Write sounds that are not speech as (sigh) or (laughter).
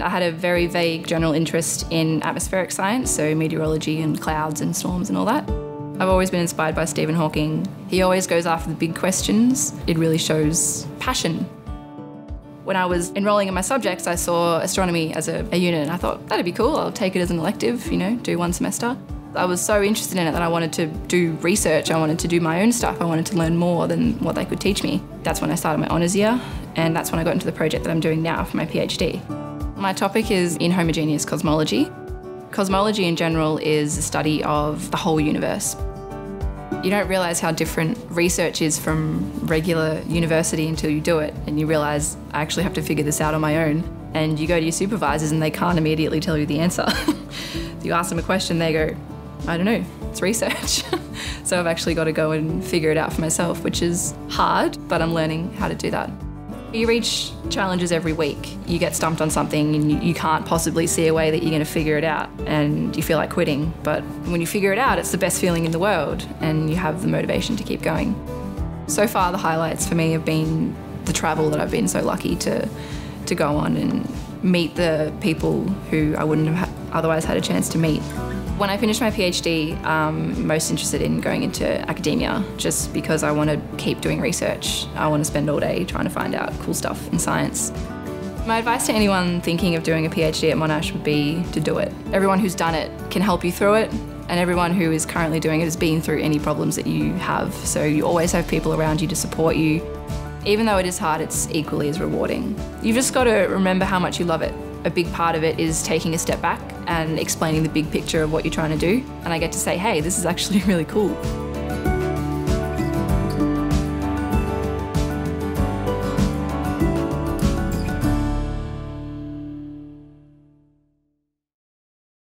I had a very vague general interest in atmospheric science, so meteorology and clouds and storms and all that. I've always been inspired by Stephen Hawking. He always goes after the big questions. It really shows passion. When I was enrolling in my subjects, I saw astronomy as a, a unit and I thought, that'd be cool, I'll take it as an elective, you know, do one semester. I was so interested in it that I wanted to do research, I wanted to do my own stuff, I wanted to learn more than what they could teach me. That's when I started my honours year, and that's when I got into the project that I'm doing now for my PhD. My topic is inhomogeneous cosmology. Cosmology in general is the study of the whole universe. You don't realise how different research is from regular university until you do it, and you realise I actually have to figure this out on my own. And you go to your supervisors and they can't immediately tell you the answer. (laughs) you ask them a question, they go, I don't know, it's research. (laughs) so I've actually got to go and figure it out for myself, which is hard, but I'm learning how to do that. You reach challenges every week. You get stumped on something and you, can't possibly see a way that you're going to figure it out and you feel like quitting. But when you figure it out, it's the best feeling in the world and you have the motivation to keep going. So far, the highlights for me have been the travel that I've been so lucky to, to go on and meet the people who I wouldn't have otherwise had a chance to meet. When I finished my PhD, I'm um, most interested in going into academia just because I want to keep doing research. I want to spend all day trying to find out cool stuff in science. My advice to anyone thinking of doing a PhD at Monash would be to do it. Everyone who's done it can help you through it, and everyone who is currently doing it has been through any problems that you have. So you always have people around you to support you. Even though it is hard, it's equally as rewarding. You've just got to remember how much you love it. A big part of it is taking a step back and explaining the big picture of what you're trying to do. And I get to say, hey, this is actually (laughs) really cool.